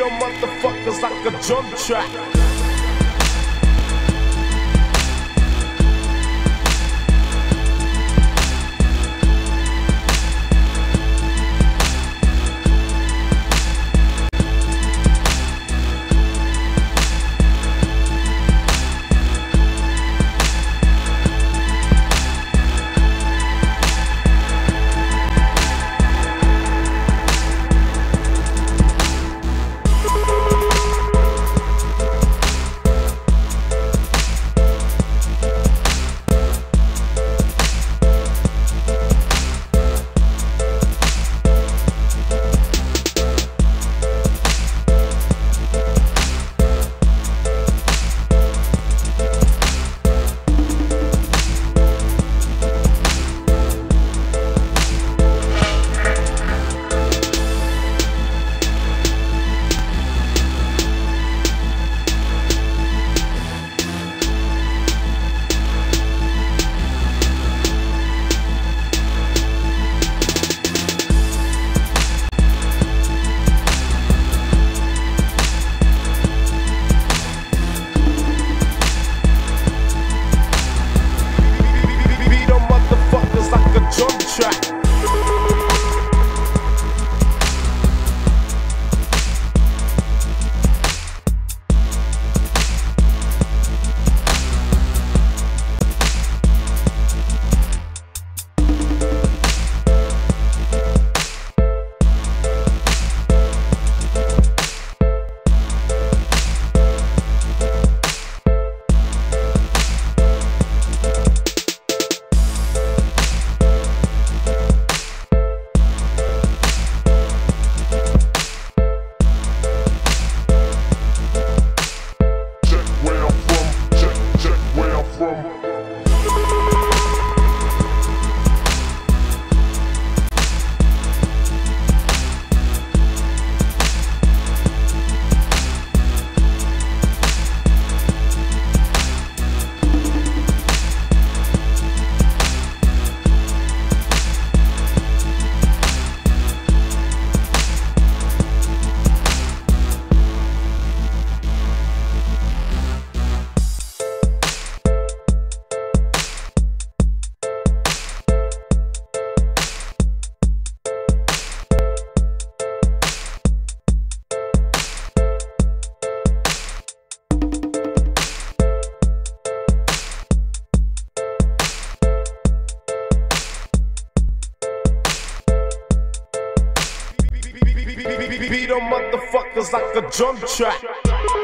them motherfuckers like a drum track. beat, beat, beat, beat, them motherfuckers like a drum track.